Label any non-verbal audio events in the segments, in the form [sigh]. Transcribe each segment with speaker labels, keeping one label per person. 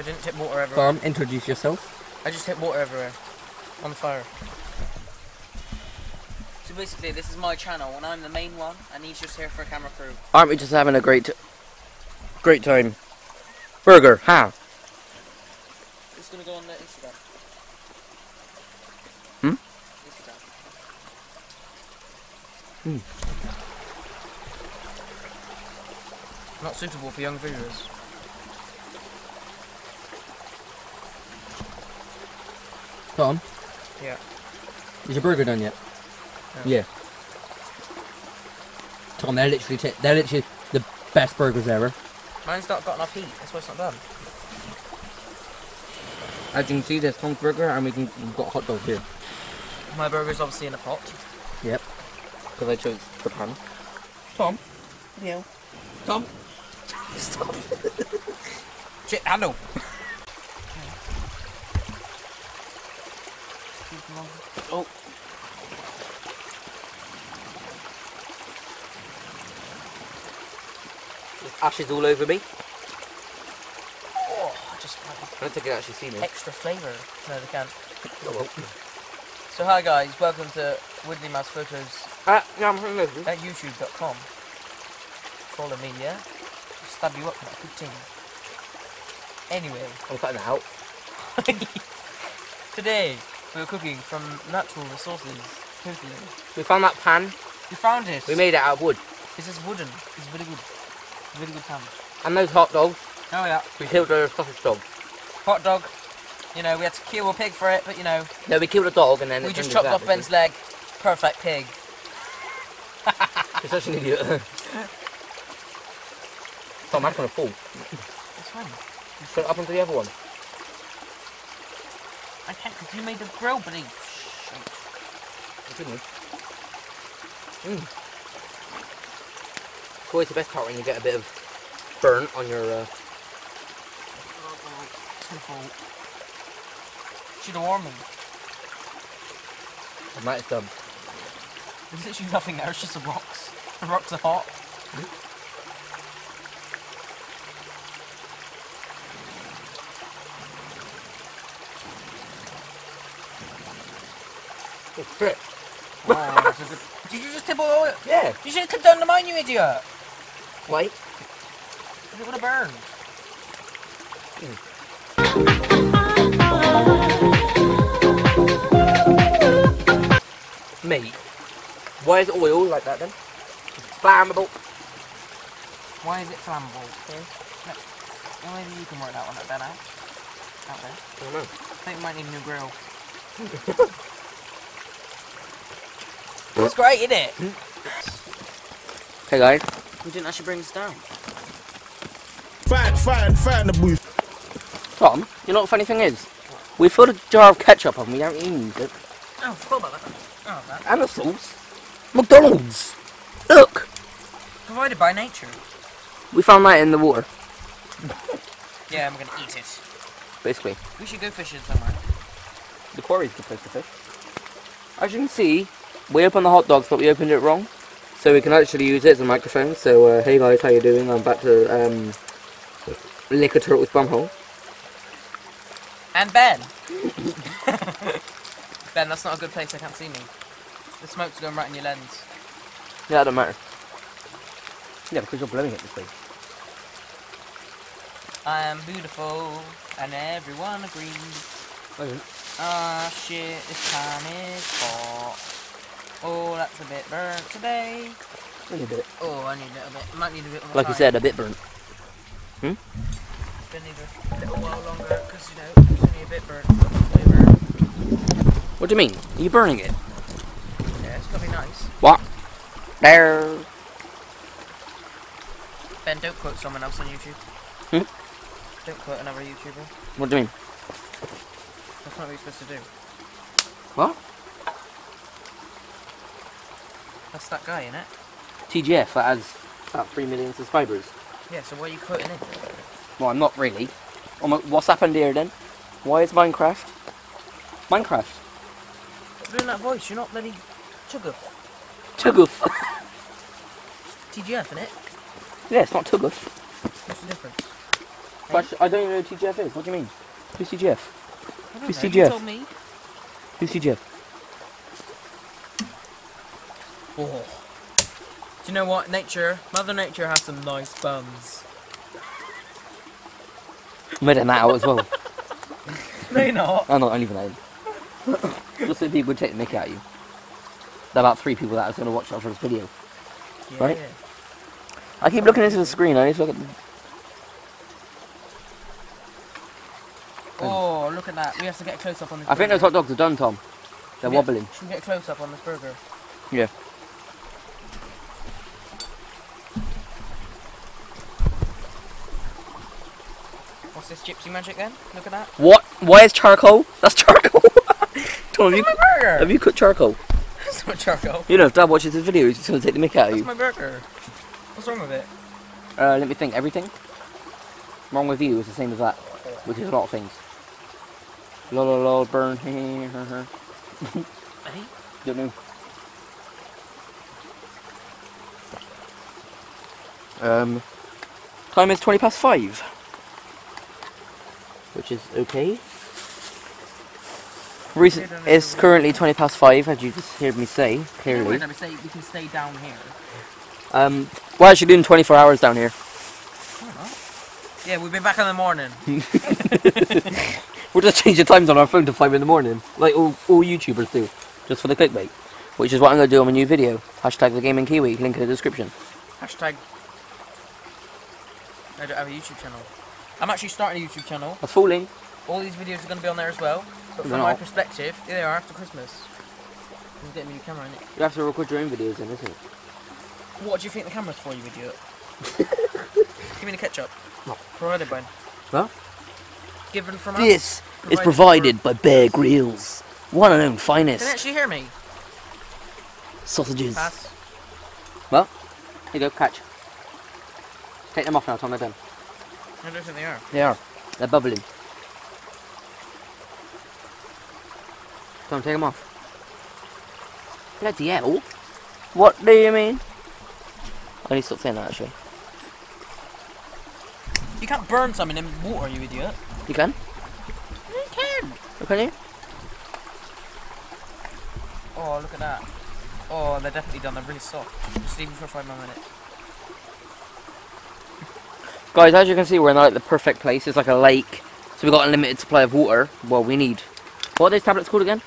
Speaker 1: I didn't tip water everywhere.
Speaker 2: Tom, introduce yourself.
Speaker 1: I just hit water everywhere. On the fire. So basically, this is my channel, and I'm the main one, and he's just here for a camera crew.
Speaker 2: Aren't we just having a great, great time? Burger, ha.
Speaker 1: It's gonna go on the Instagram.
Speaker 2: Hmm?
Speaker 1: Instagram. Not suitable for young viewers.
Speaker 2: Tom.
Speaker 1: Yeah.
Speaker 2: Is your burger done yet?
Speaker 1: Yeah.
Speaker 2: Yeah. Tom, they're literally t- they're literally the best burgers ever.
Speaker 1: Mine's not got enough heat. That's why it's not done.
Speaker 2: As you can see, there's Tom's burger, and we can we've got hot dogs here.
Speaker 1: My burger's obviously in a pot.
Speaker 2: Yep. Because I chose the pan.
Speaker 1: Tom. Yeah.
Speaker 2: Tom. [laughs]
Speaker 1: Stop. Shit, handle. Oh.
Speaker 2: Ashes all over me.
Speaker 1: Oh, I just
Speaker 2: I don't think can actually see me.
Speaker 1: extra flavour. No, they can't.
Speaker 2: Oh, well.
Speaker 1: So hi guys, welcome to Woodley Mouse Photos
Speaker 2: Ah, yeah,
Speaker 1: at youtube.com. Follow me, yeah? Stab you up with a good team. Anyway,
Speaker 2: I'm cutting it out. [laughs]
Speaker 1: today we're cooking from natural resources. Totally.
Speaker 2: We found that pan.
Speaker 1: We found it.
Speaker 2: We made it out of wood.
Speaker 1: It's just wooden. It's very good. Very good ham.
Speaker 2: And those hot dogs.
Speaker 1: Oh yeah.
Speaker 2: We killed a sausage dog.
Speaker 1: Hot dog. You know, we had to kill a pig for it, but you know,
Speaker 2: No, we killed a dog and then
Speaker 1: we just chopped off Ben's leg. Perfect pig. [laughs]
Speaker 2: You're such an idiot. [laughs] Tom, that's gonna fall.
Speaker 1: It's fine.
Speaker 2: Put it up onto the other one.
Speaker 1: I you made the grill beneath.
Speaker 2: Goodness. Mm. It's always the best part when you get a bit of burnt on your. Uh...
Speaker 1: Should have warned me.
Speaker 2: I might have done.
Speaker 1: There's literally nothing there, it's just the rocks. The rocks are hot.
Speaker 2: Oh, [laughs]
Speaker 1: a. Did you just tip all it?
Speaker 2: Yeah.
Speaker 1: You should have tipped down the mine, you idiot!
Speaker 2: Wait.
Speaker 1: It would have burned.
Speaker 2: Mate. Why is oil like that then? It's flammable.
Speaker 1: Why is it flammable? Well, maybe you can work that one out now. Out there.
Speaker 2: I don't know.
Speaker 1: I think we might need a new grill. [laughs] It's great, isn't it?
Speaker 2: Hey guys.
Speaker 1: We didn't actually bring this down.
Speaker 3: Fight, fight, fight in the booth.
Speaker 2: Tom, you know what the funny thing is? We filled a jar of ketchup and we haven't even used it.
Speaker 1: Oh, forgot about that. Oh, that.
Speaker 2: And a sauce. McDonald's. Look.
Speaker 1: Provided by nature.
Speaker 2: We found that in the water,
Speaker 1: Yeah, I'm gonna eat it.
Speaker 2: basically.
Speaker 1: We should go fishing somewhere.
Speaker 2: The quarry's the place to fish. As you can see, we opened the hot dogs, but we opened it wrong. So we can actually use it as a microphone. So, uh, hey guys, how you doing? I'm back to um, lick a turtle's bumhole.
Speaker 1: And Ben. [laughs] ben, that's not a good place. I can't see me. The smoke's going right in your lens.
Speaker 2: Yeah, that don't matter. Yeah, because you're blowing it this way.
Speaker 1: I am beautiful, and everyone agrees. Ah, shit, this time is hot. Oh, that's a bit burnt today.
Speaker 2: A bit.
Speaker 1: Oh, I need a little bit. Might need a bit more
Speaker 2: Like you said, a bit burnt.
Speaker 1: Gonna need a little while longer, because, you know, it's only a bit burnt. It's the flavour.
Speaker 2: What do you mean? Are you burning it?
Speaker 1: Yeah, it's gonna be nice.
Speaker 2: What? There.
Speaker 1: Ben, don't quote someone else on YouTube.
Speaker 2: Hmm?
Speaker 1: Don't quote another YouTuber.
Speaker 2: What do you mean?
Speaker 1: That's not what you're supposed to do.
Speaker 2: What?
Speaker 1: That's that guy, innit?
Speaker 2: TGF that has about 3 million subscribers.
Speaker 1: Yeah, so why are you quoting him?
Speaker 2: Well, I'm not really. What's happened here then? Why is Minecraft? Minecraft.
Speaker 1: Stop doing that voice, you're not bloody Tugguff.
Speaker 2: Tugguf. [laughs]
Speaker 1: TGF, innit?
Speaker 2: yeah, it's not Tugguf.
Speaker 1: What's the difference?
Speaker 2: But I don't even know who TGF is. What do you mean? Who's TGF? Who's
Speaker 1: know,
Speaker 2: TGF?
Speaker 1: You told me.
Speaker 2: Who's TGF?
Speaker 1: Oh. Do you know what? Nature, Mother Nature has some nice buns.
Speaker 2: Editing that out as well. [laughs]
Speaker 1: Oh, no, you're not.
Speaker 2: I'm not leaving that in. Just so people take the mick out of you. There are about three people that are going to watch after this video.
Speaker 1: Yeah.
Speaker 2: Right? I keep looking into the screen. I need to look at. The...
Speaker 1: Oh, look at that. We have to get a close up on this.
Speaker 2: I think those hot dogs are done, Tom. They're
Speaker 1: Yeah.
Speaker 2: wobbling.
Speaker 1: Should we get a close up on this burger?
Speaker 2: Yeah.
Speaker 1: This gypsy magic then? Look at that.
Speaker 2: What? Why is charcoal? That's charcoal. [laughs] Tom, have you,
Speaker 1: my burger.
Speaker 2: have you cooked charcoal?
Speaker 1: That's not charcoal.
Speaker 2: You know, if Dad watches this video, he's just going to take the mick out of
Speaker 1: That's
Speaker 2: you.
Speaker 1: my burger. What's wrong with it?
Speaker 2: Uh, let me think. Everything wrong with you is the same as that, which is a lot of things. Lol, lol, lol, burn. Here. [laughs]
Speaker 1: Hey?
Speaker 2: Don't know. Um, time is 20 past 5. Which is okay. Recent, it's currently 20 past 5, as you just heard me say, clearly.
Speaker 1: say we can stay down here.
Speaker 2: Um, we're actually doing 24 hours down here.
Speaker 1: Yeah, we'll be back in the morning. [laughs]
Speaker 2: We'll just change the times on our phone to 5 in the morning, like all, all YouTubers do, just for the clickbait. Which is what I'm going to do on my new video. Hashtag the gaming kiwi, link in the description.
Speaker 1: Hashtag. I don't have a YouTube channel. I'm actually starting a YouTube channel.
Speaker 2: That's fooling.
Speaker 1: All these videos are going to be on there as well. But from my perspective, here they are after Christmas. I'm getting me a new camera in it.
Speaker 2: You have to record your own videos then, isn't it?
Speaker 1: What do you think the camera's for, you idiot? [laughs] Give me the ketchup.
Speaker 2: No.
Speaker 1: Provided by.
Speaker 2: What?
Speaker 1: Given from us.
Speaker 2: This is
Speaker 1: Provided
Speaker 2: provided by Bear Grylls. One and own
Speaker 1: Can you
Speaker 2: finest
Speaker 1: actually hear me?
Speaker 2: sausages.
Speaker 1: Pass.
Speaker 2: Here you go, catch. Take them off now, Tom, they're done.
Speaker 1: I don't think they are.
Speaker 2: They are. They're bubbling. Tom, take them off. Bloody hell. What do you mean? I need to stop saying that actually.
Speaker 1: You can't burn something in water, you idiot.
Speaker 2: You can?
Speaker 1: You can.
Speaker 2: Oh, Can you?
Speaker 1: Oh, look at that. Oh, they're definitely done. They're really soft. Just leave them for five more minutes.
Speaker 2: Guys, as you can see, we're in like the perfect place. It's like a lake. So we've got a limited supply of water. Well, we need. What are those tablets called again?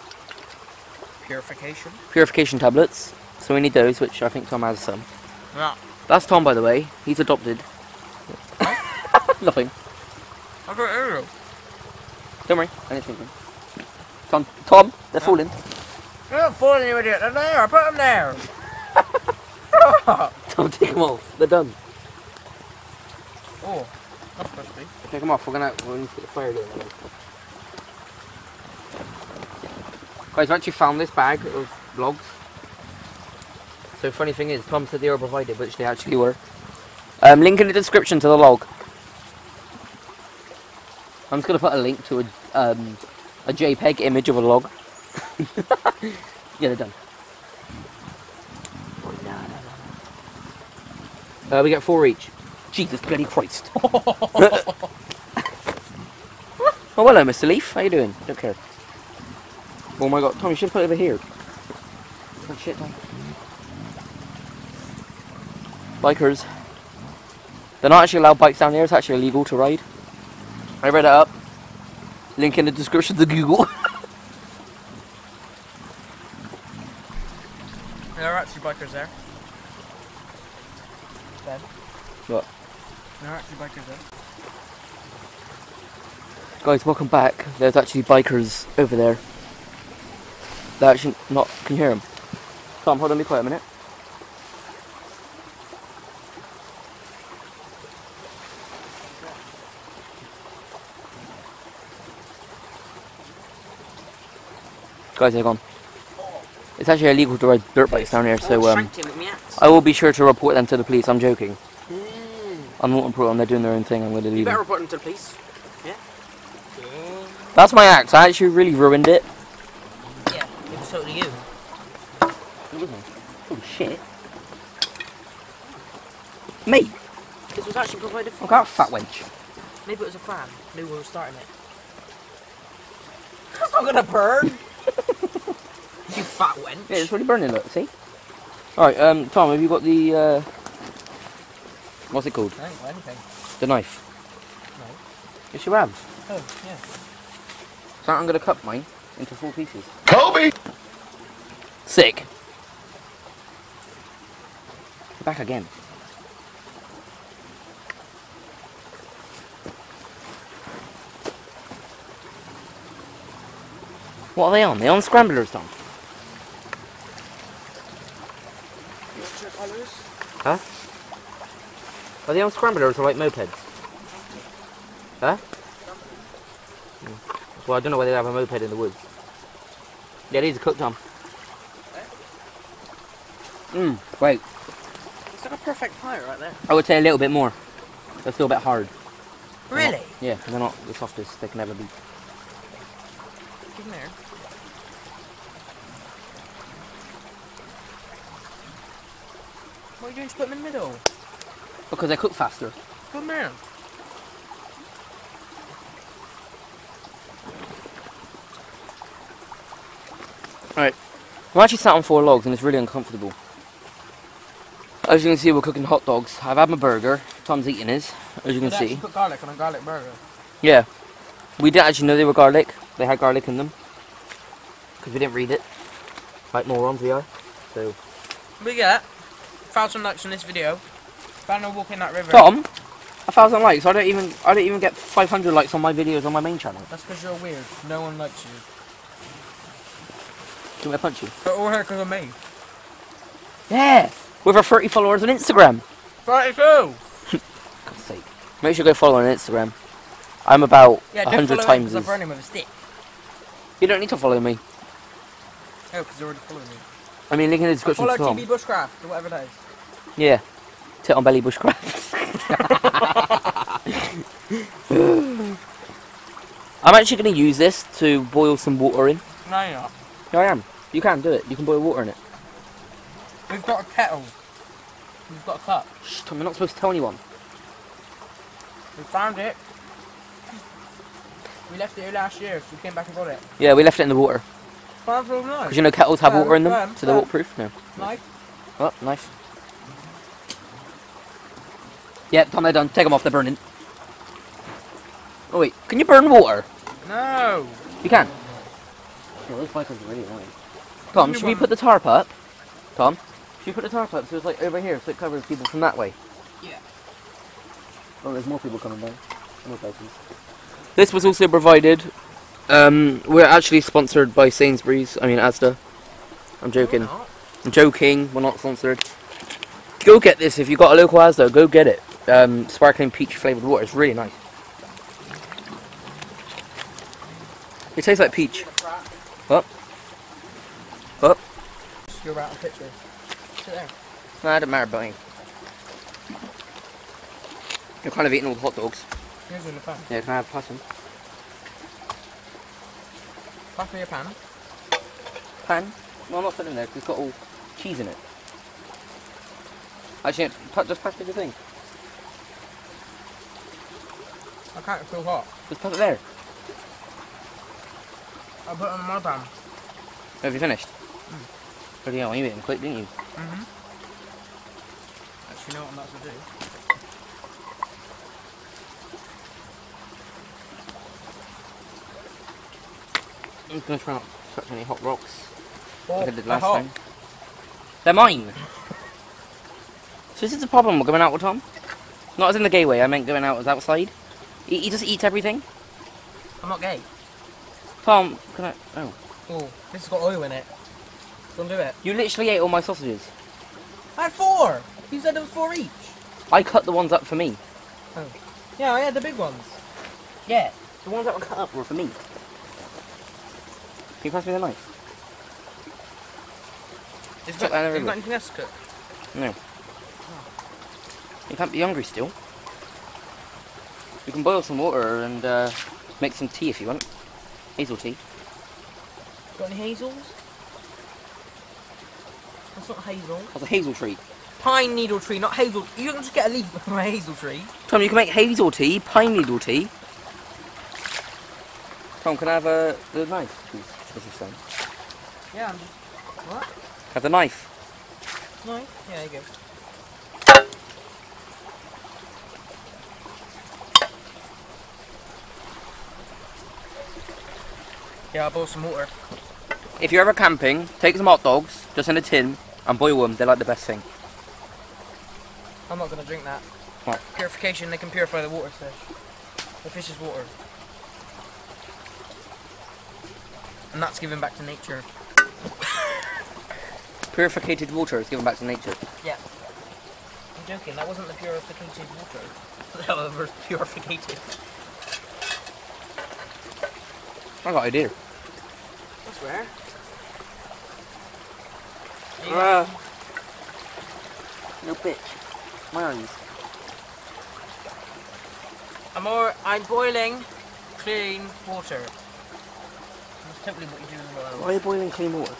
Speaker 1: Purification.
Speaker 2: Purification tablets. So we need those, which I think Tom has some.
Speaker 1: Yeah.
Speaker 2: That's Tom, by the way. He's adopted. [laughs] Nothing.
Speaker 1: I got Ariel.
Speaker 2: Don't worry. I didn't think. Tom, Tom, they're
Speaker 1: Yeah.
Speaker 2: falling.
Speaker 1: They're not falling, you idiot. They're there. I put them there. [laughs]
Speaker 2: Tom, take them off. They're done.
Speaker 1: Oh, that's.
Speaker 2: Take them off. We're gonna. We to get the fire. Guys, I actually found this bag of logs. So funny thing is, Tom said they were provided, which they actually were. Um, link in the description to the log. I'm just gonna put a link to a um, a JPEG image of a log. [laughs] yeah, they're done. Uh, we get four each. Jesus bloody Christ. [laughs] oh, hello, Mr. Leaf. How you doing? Don't care. Oh my god, Tom, you should put it over here. Oh shit, Tom. Bikers. They're not actually allowed bikes down here, it's actually illegal to ride. I read it up. Link in the description to Google. [laughs]
Speaker 1: There are actually bikers there. Ben.
Speaker 2: What?
Speaker 1: There are actually bikers there.
Speaker 2: Guys, welcome back. There's actually bikers over there. They're actually not. Can you hear them? Tom, hold on, be quiet a minute. Guys, they're gone. It's actually illegal to ride dirt bikes down here, so um,
Speaker 1: Shanked him with my axe.
Speaker 2: I will be sure to report them to the police. I'm joking. I'm not reporting them. They're doing their own thing. I'm going to
Speaker 1: You
Speaker 2: leave
Speaker 1: better
Speaker 2: them.
Speaker 1: report them to the police. Yeah?
Speaker 2: That's my act. I actually really ruined it.
Speaker 1: Yeah, it was totally you.
Speaker 2: Oh shit. Me.
Speaker 1: This was actually provided for
Speaker 2: look at that fat wench.
Speaker 1: Maybe it was a fan. Knew we were starting it. That's not gonna burn. [laughs] you fat wench.
Speaker 2: Yeah, it's already burning. Look, see. All right, um, Tom, have you got the uh, what's it called?
Speaker 1: I ain't got anything.
Speaker 2: The knife.
Speaker 1: No.
Speaker 2: Yes, you have.
Speaker 1: Oh, yeah.
Speaker 2: So I'm gonna cut mine into four pieces.
Speaker 3: Kobe!
Speaker 2: Sick. Back again. What are they on? They're on scramblers, Tom? Huh? Are they on scramblers or like mopeds? Huh? Hmm. Well, I don't know whether they have a moped in the woods. Yeah, these are cooked, Tom. Mmm, wait.
Speaker 1: It's like a perfect pie right there.
Speaker 2: I would say a little bit more. They're still a bit hard. They're not-
Speaker 1: Really?
Speaker 2: yeah, they're not the softest they can ever be.
Speaker 1: Give 'em there. What are you doing to put them in the middle?
Speaker 2: Because they cook faster.
Speaker 1: Put them there.
Speaker 2: I'm actually sat on four logs and it's really uncomfortable. As you can see, we're cooking hot dogs. I've had my burger. Tom's eating his, as you can see.
Speaker 1: put garlic on a garlic burger.
Speaker 2: Yeah. We didn't actually know they were garlic. They had garlic in them. Because we didn't read it. Like morons we are. So.
Speaker 1: We get thousand likes on this video. Banner walking that river.
Speaker 2: Tom, a thousand likes. I don't even. I don't even get 500 likes on my videos on my main channel.
Speaker 1: That's because you're weird. No one likes you.
Speaker 2: Do you want me to punch you?
Speaker 1: But all her because of me.
Speaker 2: Yeah. With our 30 followers on Instagram.
Speaker 1: 32! [laughs]
Speaker 2: God's sake. Make sure you go follow on Instagram. I'm about
Speaker 1: Yeah,
Speaker 2: a
Speaker 1: don't
Speaker 2: hundred
Speaker 1: follow
Speaker 2: times
Speaker 1: because I
Speaker 2: as.
Speaker 1: him with a stick.
Speaker 2: You don't need to follow me.
Speaker 1: Oh, because you're already following me.
Speaker 2: I mean, link in the description.
Speaker 1: follow. TB Bushcraft or whatever that is.
Speaker 2: Yeah. Tit on belly bushcraft. [laughs] I'm actually going to use this to boil some water in.
Speaker 1: No, you're not.
Speaker 2: Yeah, I am. You can do it. You can boil water in it.
Speaker 1: We've got a kettle. We've got a cup.
Speaker 2: Shh, Tom, you're not supposed to tell anyone.
Speaker 1: We found it. We left it here last year, so we came back and got it.
Speaker 2: Yeah, we left it in the water.
Speaker 1: Found for a
Speaker 2: Because you know kettles have
Speaker 1: Um,
Speaker 2: water in them,
Speaker 1: um,
Speaker 2: so they're
Speaker 1: um.
Speaker 2: waterproof. No.
Speaker 1: Knife.
Speaker 2: Oh, nice. Yep, Tom, they're done. Take them off. They're burning. Oh wait, can you burn water?
Speaker 1: No.
Speaker 2: You can. Yeah, those bikers are really annoying. Tom, should we put the tarp up? Tom, should we put the tarp up so it's like over here so it covers people from that way?
Speaker 1: Yeah.
Speaker 2: Oh, there's more people coming down. More places. This was also provided. Um, we're actually sponsored by Sainsbury's. I mean Asda. I'm joking.
Speaker 1: We're not.
Speaker 2: I'm joking. We're not sponsored. Go get this if you've got a local Asda. Go get it. Um, sparkling peach flavored water. It's really nice. It tastes like peach. What? What?
Speaker 1: You're out of picture. Sit there.
Speaker 2: It doesn't matter about me. You're kind of eating all the hot dogs.
Speaker 1: Here's in the pan.
Speaker 2: Yeah, can I have pass them?
Speaker 1: Pass me your pan.
Speaker 2: Pan? No, I'm not putting it there 'cause it's got all cheese in it. Actually, just pass me the thing.
Speaker 1: I can't feel hot.
Speaker 2: Just put it there.
Speaker 1: I'll put it on my pan.
Speaker 2: Have you finished? Bloody hell, you ate them quick, didn't you?
Speaker 1: Mm-hmm. Actually, you know what I'm about to do?
Speaker 2: I'm just gonna try not to touch any hot rocks.
Speaker 1: Oh,
Speaker 2: like I did
Speaker 1: they're
Speaker 2: last
Speaker 1: hot.
Speaker 2: time. They're mine. So this is the problem with going out with Tom. Not as in the gay way. I meant going out as outside. He, he just eats everything.
Speaker 1: I'm not gay.
Speaker 2: Tom, can I? Oh,
Speaker 1: Oh, this has got oil in it. Don't do it.
Speaker 2: you literally ate all my sausages.
Speaker 1: I had four. You said there was four each.
Speaker 2: I cut the ones up for me. Oh.
Speaker 1: Yeah, I had the big ones.
Speaker 2: Yeah, the ones that were cut up were for me. Can you pass me the knife?
Speaker 1: Is
Speaker 2: that in the
Speaker 1: you
Speaker 2: river.
Speaker 1: got anything else to cook?
Speaker 2: No. Oh. You can't be hungry still. You can boil some water and uh, make some tea if you want. Hazel tea.
Speaker 1: Got any hazels? That's not hazel.
Speaker 2: That's a hazel tree.
Speaker 1: Pine needle tree, not hazel. You don't just get a leaf [laughs] from a hazel tree.
Speaker 2: Tom, you can make hazel tea, pine needle tea. Tom, can I have a the knife, please? This is fun.
Speaker 1: Yeah, I'm just. What?
Speaker 2: Have the knife.
Speaker 1: No. Yeah, there you go. Yeah, I'll boil some water.
Speaker 2: If you're ever camping, take some hot dogs, just in a tin, and boil them. They're like the best thing.
Speaker 1: I'm not gonna drink that.
Speaker 2: What?
Speaker 1: Purification, they can purify the water fish. The fish is water. And that's given back to nature. [laughs]
Speaker 2: Purified water is given back to nature. Yeah.
Speaker 1: I'm joking, that wasn't the purificated water. [laughs] Was purificated.
Speaker 2: I got an idea.
Speaker 1: That's rare.
Speaker 2: Uh, no bitch. My eyes.
Speaker 1: I'm, or, I'm boiling clean water. That's totally what you do in the
Speaker 2: Why are you boiling clean water?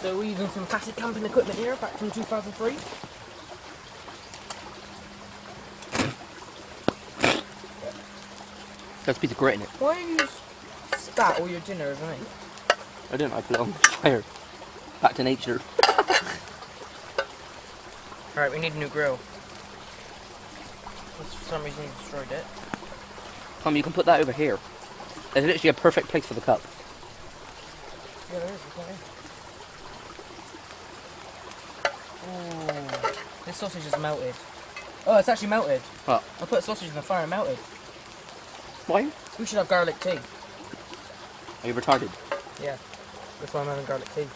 Speaker 1: So we're using some classic camping equipment here, back from 2003.
Speaker 2: That's a piece of grit in it.
Speaker 1: Why do you spat all your dinner over me?
Speaker 2: I didn't. I put it on fire. Back to nature.
Speaker 1: Alright, we need a new grill. Because for some reason you destroyed it.
Speaker 2: Tom, you can put that over here. There's literally a perfect place for the cup.
Speaker 1: Yeah, there is. One Ooh, this sausage is melted. Oh, it's actually melted.
Speaker 2: What?
Speaker 1: I put sausage in the fire and melted.
Speaker 2: Why?
Speaker 1: We should have garlic tea.
Speaker 2: Are you retarded?
Speaker 1: Yeah. That's why I'm having garlic tea.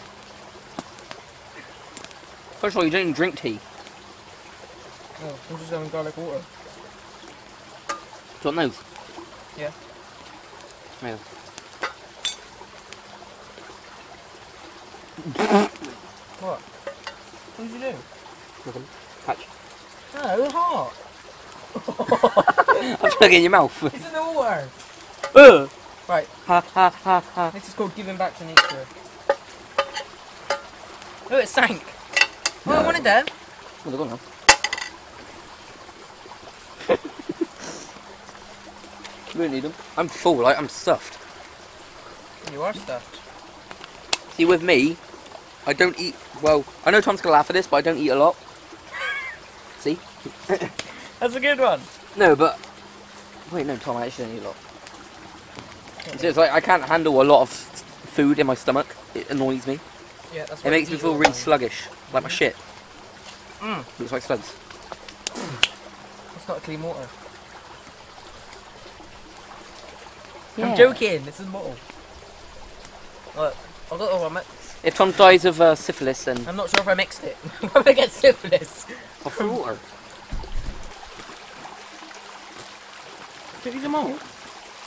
Speaker 2: First of all, you don't even drink tea.
Speaker 1: Oh, I'm just having garlic water.
Speaker 2: Do you want those?
Speaker 1: Yeah.
Speaker 2: Yeah.
Speaker 1: What? What did you do?
Speaker 2: Nothing. Catch.
Speaker 1: No, it's [laughs] hot.
Speaker 2: I'm trying to get in your mouth.
Speaker 1: It's in the water.
Speaker 2: Ugh.
Speaker 1: Right,
Speaker 2: Ha ha ha ha.
Speaker 1: this is called giving back to nature. Oh, it sank. Oh, I wanted that.
Speaker 2: Well, they're gone now. [laughs] you don't need them. I'm full, like, I'm stuffed.
Speaker 1: You are stuffed.
Speaker 2: See, with me, I don't eat, well, I know Tom's gonna laugh at this, but I don't eat a lot. See? [laughs]
Speaker 1: That's a good one.
Speaker 2: No, but, wait, no, Tom, I actually don't eat a lot. It's like, I can't handle a lot of food in my stomach. It annoys me.
Speaker 1: Yeah, that's
Speaker 2: It makes me feel really sluggish, like my shit.
Speaker 1: Mm.
Speaker 2: Looks like slugs.
Speaker 1: It's not clean water.
Speaker 2: Yeah.
Speaker 1: I'm joking. This is bottle. Look, I don't know if I mi-
Speaker 2: If Tom dies of uh, syphilis, then
Speaker 1: I'm not sure if I mixed it. [laughs] I'm gonna get syphilis.
Speaker 2: off the water.
Speaker 1: Use them all.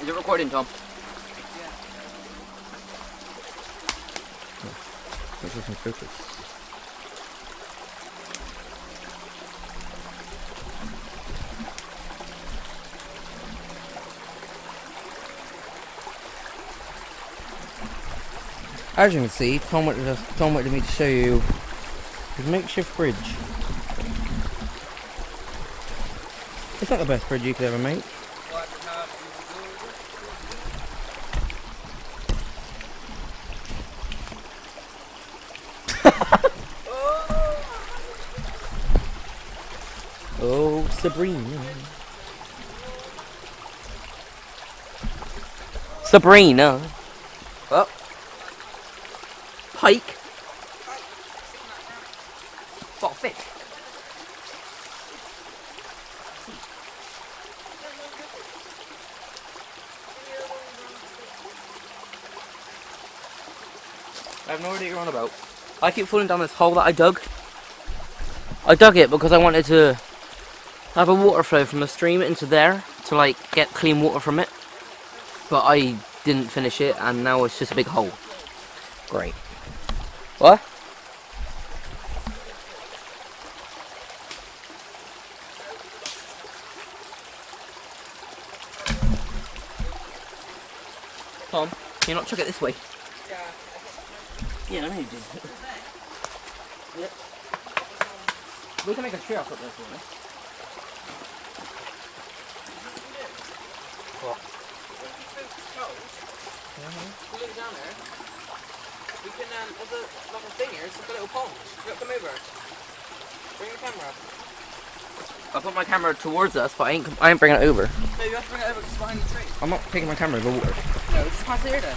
Speaker 1: Is it recording, Tom? Yeah. This
Speaker 2: is some focus.
Speaker 1: As you can see, Tom wanted, us, Tom wanted me to show you his makeshift bridge. It's not the best bridge you could ever make. oh, Sabrina.
Speaker 2: Sabrina. Oh. Pike. What fish? I have no idea what you're on about. I keep falling down this hole that I dug. I dug it because I wanted to have a water flow from the stream into there to like get clean water from it. But I didn't finish it and now it's just a big hole. Great. What? Tom, can you not chuck it this way? Yeah, I know you did. yep. We can make a trail up there for me.
Speaker 1: We look down there. We can, um, there's a, like a thing here, it's like a little pond. Look, come over. Bring the camera.
Speaker 2: I put my camera towards us, but I ain't, I ain't bringing it over.
Speaker 1: No, you have to bring it over because it's behind the tree.
Speaker 2: I'm not taking my camera over water.
Speaker 1: No, just pass it here then.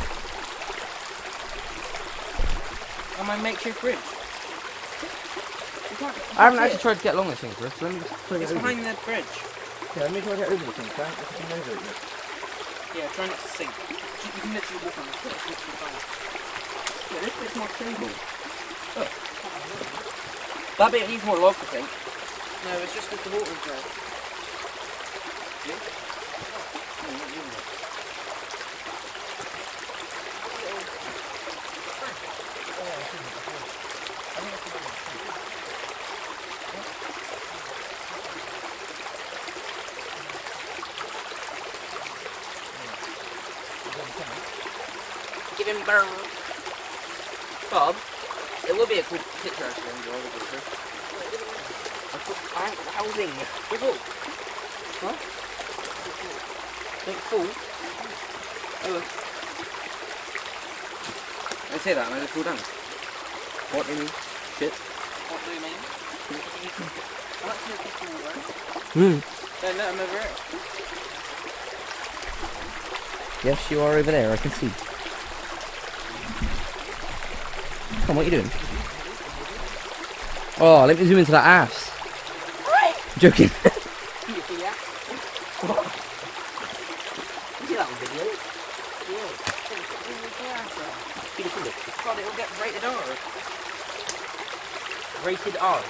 Speaker 1: On my makeshift bridge. You can't, you
Speaker 2: I haven't
Speaker 1: can't see
Speaker 2: actually tried to get along this thing, Chris. Let me just
Speaker 1: it. It's
Speaker 2: it over.
Speaker 1: behind the bridge.
Speaker 2: Yeah, let me try to get over the thing. Try not to come over it yet.
Speaker 1: Yeah, try not to sink. You can literally walk on this bit. It's.
Speaker 2: Yeah, this bit's more stable. Oh. That bit needs more love, I think.
Speaker 1: No, it's just because the water's there.
Speaker 2: Give him burr. Bob, it will be a cool picture actually. Enjoy the picture. I'm housing. Where's all? What? Don't fall. Oh. look. I say that and I just fall down. What do you mean? Shit.
Speaker 1: What do you mean? I like to make people water.
Speaker 2: Hmm.
Speaker 1: Then let them over here.
Speaker 2: Yes, you are over there. I can see. Come on, what are you doing? Oh, let me zoom into that ass. Joking. [laughs]
Speaker 1: You see that?
Speaker 2: You see that on video?
Speaker 1: Yeah. God, it'll get rated R.
Speaker 2: Rated R.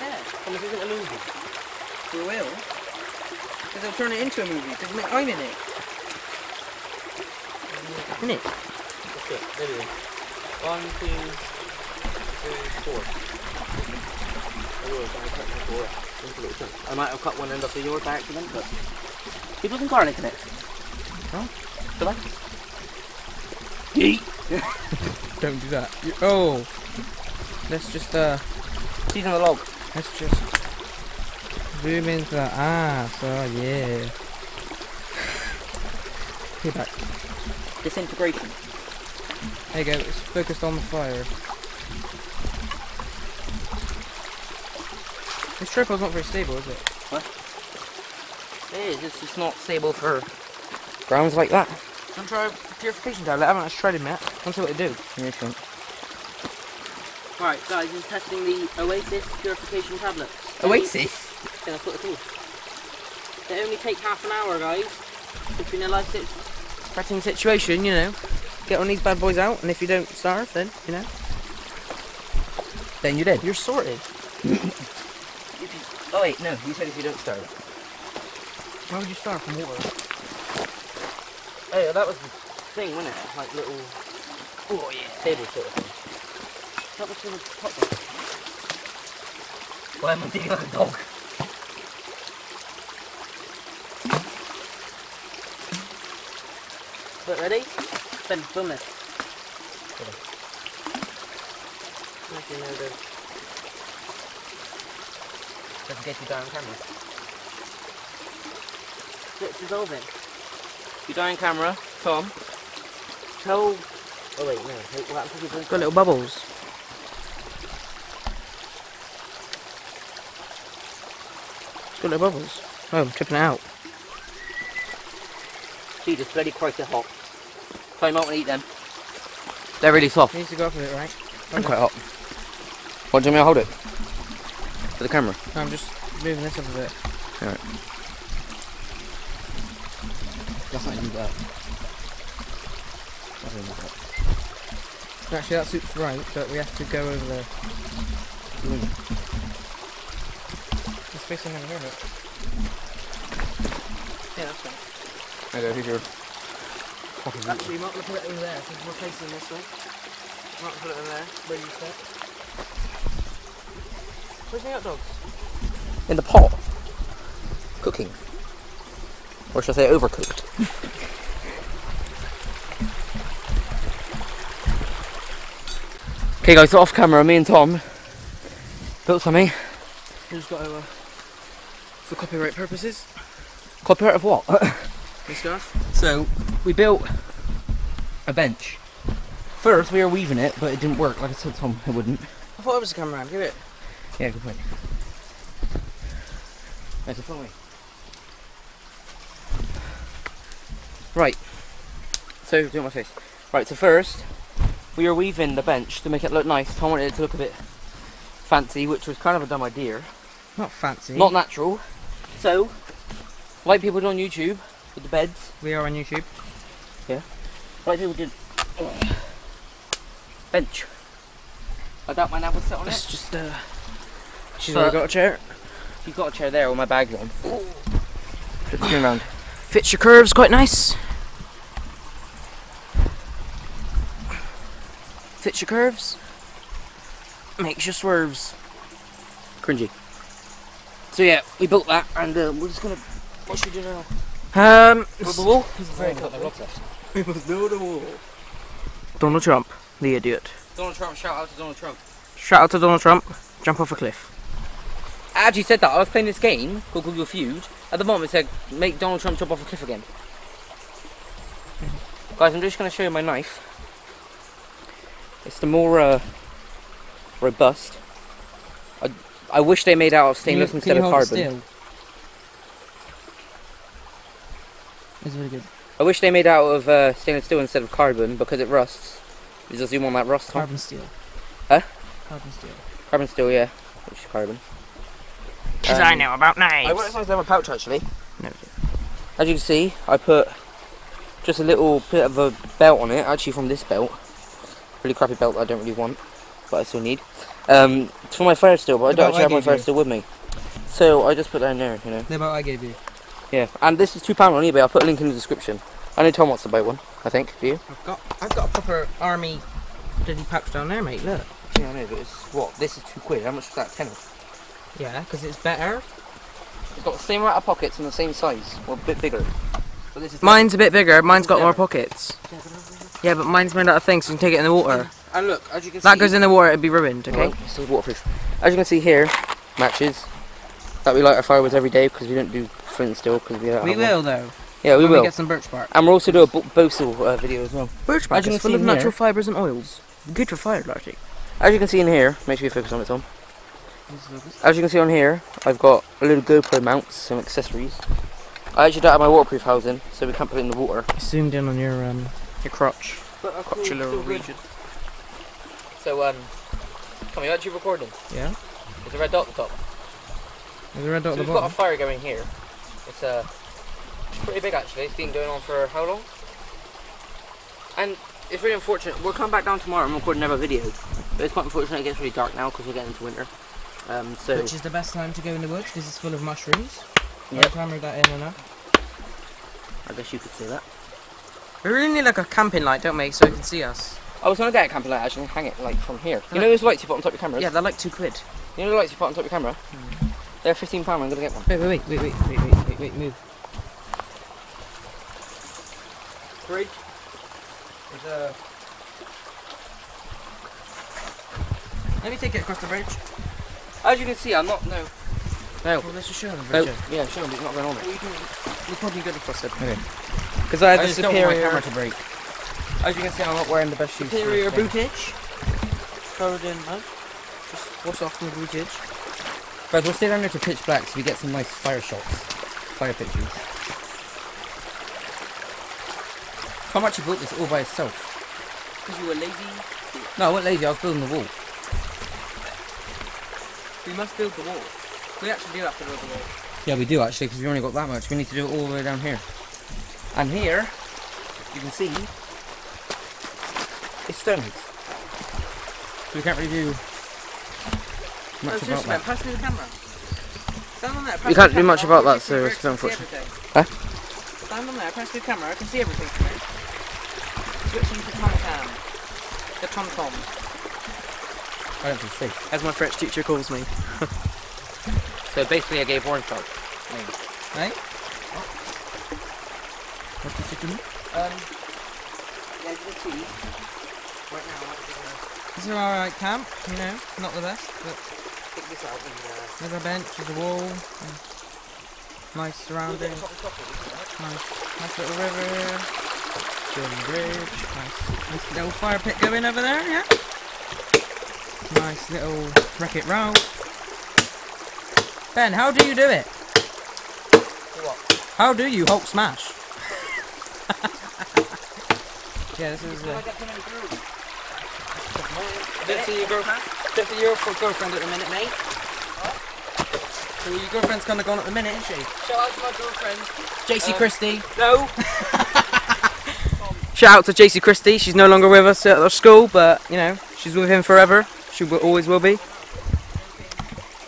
Speaker 1: Yeah.
Speaker 2: And this isn't a movie.
Speaker 1: We will. Because they'll turn it into a movie. Because I'm in it.
Speaker 2: Isn't it? Okay, there we go. One, two, three, four. I cut my four into little chunks. I might have cut one end off the yours by accident, but you put some garlic in it. Huh? Shall I? Yeet! [laughs]
Speaker 4: Don't do that. You- oh, let's just uh,
Speaker 2: Season the log.
Speaker 4: let's just zoom into the ass. Oh yeah. [sighs] Get back.
Speaker 2: Disintegration.
Speaker 4: There you go. It's focused on the fire. This tripod's not very stable, is it? What?
Speaker 2: It is, it's just not stable for grounds like that.
Speaker 4: I'm trying purification tablet. I haven't it yet. Let's see what they do.
Speaker 2: Right.
Speaker 1: Right, guys, he's testing the Oasis purification tablet.
Speaker 2: Oasis?
Speaker 1: Yeah, that's what it's called. They only take half an hour, guys. Between a life sit-
Speaker 4: Threatening situation, you know. Get one of these bad boys out, and if you don't starve, then you know
Speaker 2: Then you're dead.
Speaker 4: you're sorted. [coughs]
Speaker 2: Oh wait, no, you said if you don't starve.
Speaker 4: Why would you starve from water?
Speaker 2: Oh, that was the thing, wasn't it? Like little
Speaker 1: Oh, yeah.
Speaker 2: table sort of thing.
Speaker 1: That was for the top one.
Speaker 2: Why am I digging like a dog?
Speaker 1: But ready? Ben, film this.
Speaker 2: Actually, no, the... Doesn't get you down on camera.
Speaker 1: It's dissolving.
Speaker 2: You die on camera, Tom.
Speaker 1: Tell
Speaker 2: Oh wait, no. Wait, what happens if you drink?
Speaker 4: Got little bubbles. It's got little bubbles. Oh, I'm tripping it out.
Speaker 2: Jesus, bloody Christ, they're hot. Try them out and eat them. They're really soft.
Speaker 4: It needs to go up a bit, right?
Speaker 2: I'm quite hot. What do you want me to hold it? For the camera.
Speaker 4: No, I'm just moving this up a bit. Alright.
Speaker 2: That's not even that.
Speaker 1: Actually, that suits right, but we have to go over there. Mm. It's facing over here, look. Yeah, that's right.
Speaker 2: Okay, who's your...
Speaker 1: Actually, you might want to put it over there, because we're facing this way. You might want to put it over there, where you sit. Where's the hot dogs?
Speaker 2: In the pot. Cooking. Or should I say overcooked? okay guys, so off camera, me and Tom built something.
Speaker 1: Who's got over? For copyright purposes,
Speaker 2: Copyright of what? [laughs] so, we built a bench. First, we were weaving it, but it didn't work. Like I said, Tom, it wouldn't.
Speaker 1: I thought it was a camera, give it.
Speaker 2: Yeah, good point. There's a phone. Right. So, do my face. Right, so first, we were weaving the bench to make it look nice. Tom wanted it to look a bit fancy, which was kind of a dumb idea.
Speaker 1: Not fancy.
Speaker 2: Not natural. So, white people do on YouTube with the beds,
Speaker 1: We are on YouTube.
Speaker 2: Yeah. White people did bench. I doubt my nan would sit on
Speaker 1: Let's
Speaker 2: it.
Speaker 1: just, uh. She's
Speaker 2: So-
Speaker 1: already got a chair.
Speaker 2: You've got a chair there with my bags on. Flip the around.
Speaker 1: Fits your curves quite nice. Fits your curves. Makes your swerves.
Speaker 2: Cringy. So yeah, we built that and uh, we're just gonna. What should we do now?
Speaker 1: Um,
Speaker 2: Build the wall? [laughs]
Speaker 1: very cool.
Speaker 2: they've
Speaker 1: we must build a wall. Donald Trump, the idiot.
Speaker 2: Donald Trump, shout out to Donald Trump.
Speaker 1: Shout out to Donald Trump. Jump off a cliff.
Speaker 2: I actually said that. I was playing this game called Google Feud. At the moment, it said make Donald Trump jump off a cliff again. Guys, I'm just gonna show you my knife. It's the more uh, robust. I, I wish they made out of stainless instead of carbon.
Speaker 1: It's really good.
Speaker 2: I wish they made out of uh, stainless steel instead of carbon because it rusts. Does it zoom on that rust? Tom?
Speaker 1: Carbon steel.
Speaker 2: Huh?
Speaker 1: Carbon steel.
Speaker 2: Carbon steel, yeah. Which is carbon.
Speaker 1: Because
Speaker 2: Um,
Speaker 1: I know about
Speaker 2: I
Speaker 1: knives.
Speaker 2: went inside my pouch actually.
Speaker 1: No.
Speaker 2: As you can see, I put just a little bit of a belt on it, actually from this belt. Really crappy belt that I don't really want, but I still need. Um, it's for my fire steel, but I don't actually
Speaker 1: I
Speaker 2: have my fire steel with me. So I just put that in there, you know.
Speaker 1: The boat I gave you.
Speaker 2: Yeah, and this is £2 on eBay, I'll put a link in the description. I know Tom wants to buy one, I think. Do you?
Speaker 1: I've got I've got a proper army bloody pouch down there, mate. Look.
Speaker 2: Yeah, I know, but it's what? This is two quid. How much is that? Tenner?
Speaker 1: Yeah, because it's better.
Speaker 2: It's got the same amount of pockets and the same size, or a bit bigger. But this is
Speaker 1: Mine's a bit bigger. Mine's got more pockets. Yeah, but mine's made out of things, so you can take it in the water.
Speaker 2: And look, as you can see,
Speaker 1: That goes in the water, it'd be ruined. Okay.
Speaker 2: Okay, this is waterproof. As you can see here, matches that we light our fire with every day because we don't do flint and steel because we don't
Speaker 1: We
Speaker 2: have one.
Speaker 1: will though.
Speaker 2: Yeah, we
Speaker 1: when
Speaker 2: will.
Speaker 1: We get some birch bark.
Speaker 2: and we'll also do a bo- Bosil uh, video as well.
Speaker 1: Birch bark
Speaker 2: As you
Speaker 1: is full of natural
Speaker 2: here-
Speaker 1: fibres and oils. Good for fire lighting.
Speaker 2: As you can see in here, make sure you focus on it, Tom. As you can see on here, I've got a little GoPro mount, some accessories. I actually don't have my waterproof housing, so we can't put it in the water.
Speaker 1: Zoomed in on your um your crotch. Crotchular region.
Speaker 2: So, um, come here, actually recording.
Speaker 1: Yeah.
Speaker 2: There's a red dot at the top.
Speaker 1: There's a red dot
Speaker 2: So
Speaker 1: at the bottom.
Speaker 2: we've got a fire going here. It's uh, pretty big actually. It's been going on for how long? And it's really unfortunate. We'll come back down tomorrow and record another video. But it's quite unfortunate it gets really dark now because we're getting into winter. Um, so
Speaker 1: Which is the best time to go in the woods because it's full of mushrooms.
Speaker 2: Yep.
Speaker 1: I've hammered that in enough.
Speaker 2: I guess you could see that.
Speaker 1: We really need like a camping light, don't we, so you can see us.
Speaker 2: I was gonna get a camping light actually and hang it like from here. You know those lights you put on top of your cameras?
Speaker 1: Yeah, they're like two quid.
Speaker 2: You know the lights you put on top of your camera? Hmm. They're fifteen pound. I'm gonna get one.
Speaker 1: Wait, wait, wait, wait, wait, wait, wait, wait, wait, move.
Speaker 2: Three. There's a.
Speaker 1: Uh, Let me take it across the bridge.
Speaker 2: As you can see, I'm not no. No.
Speaker 1: Well, let's just show them the
Speaker 2: No.
Speaker 1: bridge.
Speaker 2: Yeah, show them. It's not going on it.
Speaker 1: We're probably good across it. Okay. Because I have
Speaker 2: I
Speaker 1: the
Speaker 2: just don't want my
Speaker 1: superior,
Speaker 2: camera to break. As you can see, I'm not wearing the best shoes.
Speaker 1: superior bootage. Covered in mud. Just wash off the bootage.
Speaker 2: Guys, we'll stay down there to pitch black so we get some nice fire shots. Fire pictures. How much you built this all by itself?
Speaker 1: Because you were lazy.
Speaker 2: No, I wasn't lazy, I was building the wall.
Speaker 1: We must build the wall. We actually do have to build the wall.
Speaker 2: Yeah, we do actually, because we only got that much. We need to do it all the way down here. And here, you can see, it's stones.
Speaker 1: so we can't review much
Speaker 5: Oh,
Speaker 1: about that.
Speaker 5: pass me the camera. Stand on there.
Speaker 1: We can't do much about that, so it's unfortunate.
Speaker 2: Huh?
Speaker 5: Stand on there, press the camera, I can see everything from here. Switching to Tom Cam. The Tom Tom,
Speaker 1: I don't see.
Speaker 5: as my French teacher calls me. [laughs]
Speaker 2: So basically, I gave one shot.
Speaker 5: Right?
Speaker 1: What does it do?
Speaker 5: Um, there's the tea. Right now, I'm actually gonna
Speaker 1: This is alright camp, you know, not the best, but
Speaker 5: pick this out and uh,
Speaker 1: there's a bench, there's a wall, nice surroundings, nice, nice little river, German bridge, nice, nice little fire pit going over there, yeah. Nice little Wreck-It Ralph. Ben, how do you do it? How do you Hulk smash? [laughs] yeah, this is. Uh,
Speaker 5: Don't see your girlfriend? Don't see your girlfriend at the minute, mate.
Speaker 1: so your girlfriend's kind of gone at the minute, isn't she?
Speaker 5: Shout out to my girlfriend.
Speaker 1: JC
Speaker 5: Uh,
Speaker 1: Christie.
Speaker 5: No. [laughs]
Speaker 1: Shout out to JC Christie. She's no longer with us at our school, but you know she's with him forever. She will, always will be.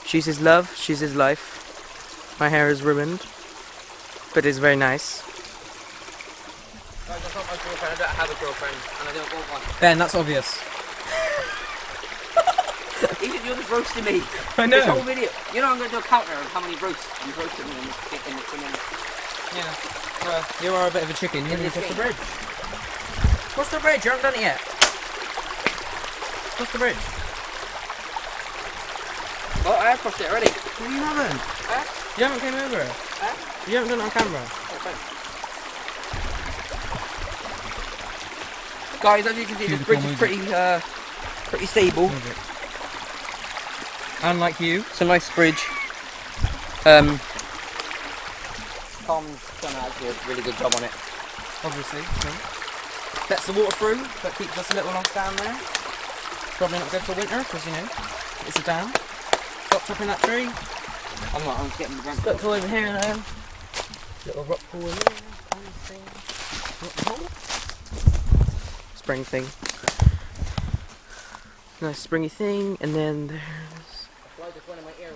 Speaker 1: She's his love. She's his life. My hair is ruined, but it's very nice.
Speaker 2: Guys, that's not my girlfriend. I don't have a girlfriend, and I don't want one.
Speaker 1: Ben, that's obvious.
Speaker 2: Just roasting me.
Speaker 1: I
Speaker 2: This whole video. You know I'm going to do a counter of how many roasts you've roasted me in this, in this, in this.
Speaker 1: Yeah. Well, you are a bit of a chicken. You need to cross the bridge. Cross the bridge. You haven't done it yet. Cross the bridge.
Speaker 2: Oh, I have crossed it already.
Speaker 1: No, you haven't.
Speaker 2: Huh?
Speaker 1: You haven't came over. You haven't done it on camera.
Speaker 2: Guys, as you can see, this
Speaker 1: the
Speaker 2: bridge is pretty, uh, pretty stable.
Speaker 1: Unlike you.
Speaker 2: It's a nice bridge. Um, Tom's done actually a really good job on it.
Speaker 1: obviously. So. Lets the water through, but keeps us a little lost down there. Probably not good for winter, because you know, it's a dam. Stop chopping that tree.
Speaker 2: I'm not, I'm getting the
Speaker 1: go to over here now. Little rock pool in there, kind of thing. Rock pool. Spring thing. Nice springy thing, and then there's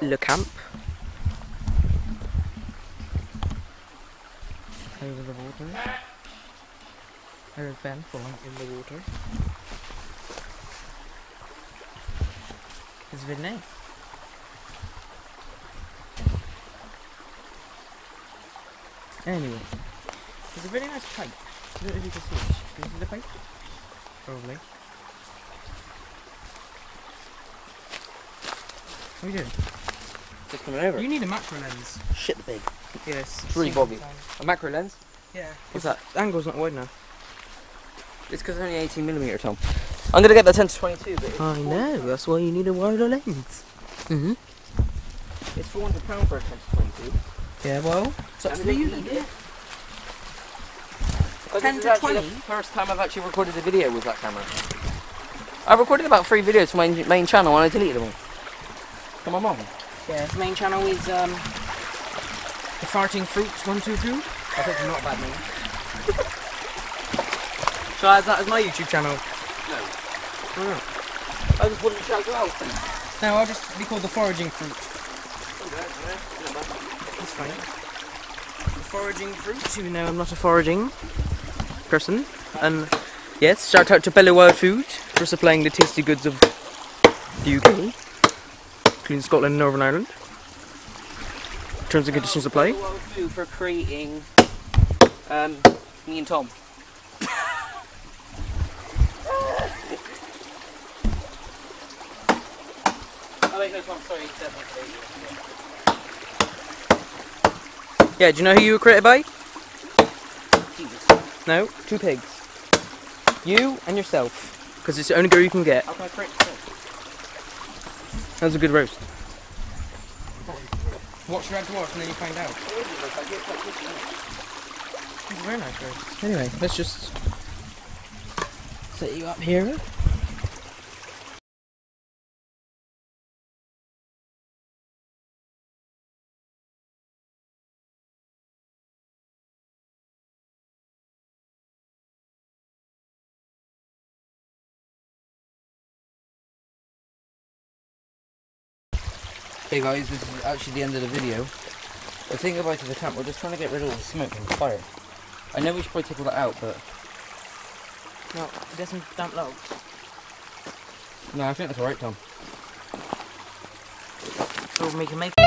Speaker 1: Le Camp. Over the water. There's Ben falling in the water. It's very nice. Anyway, there's a very nice pipe. I don't know if you can see it. Can you see the pipe? Probably. What are you doing?
Speaker 2: Just coming over.
Speaker 1: You need a macro lens.
Speaker 2: Shit the big.
Speaker 1: Yes.
Speaker 2: It's really boggy. A macro lens?
Speaker 1: Yeah.
Speaker 2: What's that?
Speaker 1: The angle's not wide enough.
Speaker 2: It's because it's only 18 millimeter, Tom. I'm gonna get the 10 to 22, but
Speaker 1: I know. That's why you need a wider lens. Mhm.
Speaker 2: it's 400 pound for a 10 to 22.
Speaker 1: Yeah. Well,
Speaker 2: I
Speaker 1: to you.
Speaker 2: need it. But
Speaker 5: 10
Speaker 2: this
Speaker 5: to
Speaker 2: is actually
Speaker 5: 20?
Speaker 2: the first time I've actually recorded a video with that camera. I recorded about three videos for my main channel and I deleted them all. My mum.
Speaker 5: Yeah, his main channel is um.
Speaker 1: The farting fruits one two two.
Speaker 2: I think it's not a bad name.
Speaker 1: So [laughs] that as my YouTube channel.
Speaker 2: No.
Speaker 1: Why not?
Speaker 2: I just to shout you out.
Speaker 1: No, I'll just be called the foraging fruit. That's fine. The foraging fruit, even though I'm not a foraging person. And yes, shout out to Belly Wild Food for supplying the tasty goods of the UK, including Scotland and Northern Ireland. Terms and conditions apply.
Speaker 2: Well, for creating um, me and Tom. [laughs] oh wait, no, Tom, sorry, it's definitely
Speaker 1: Yeah, do you know who you were created by?
Speaker 2: Jesus.
Speaker 1: No, two pigs. You and yourself, because it's the only girl you can get.
Speaker 2: How can I create this?
Speaker 1: That was a good roast. Watch Red Dwarf and then you find out. It's a very nice roast. Anyway, let's just set you up here.
Speaker 2: Hey guys, this is actually the end of the video. The thing about the camp, we're just trying to get rid of all the smoke from the fire. I know we should probably take all that out, but
Speaker 1: No, there's some damp logs.
Speaker 2: no, I think that's alright, Tom.
Speaker 1: So we can make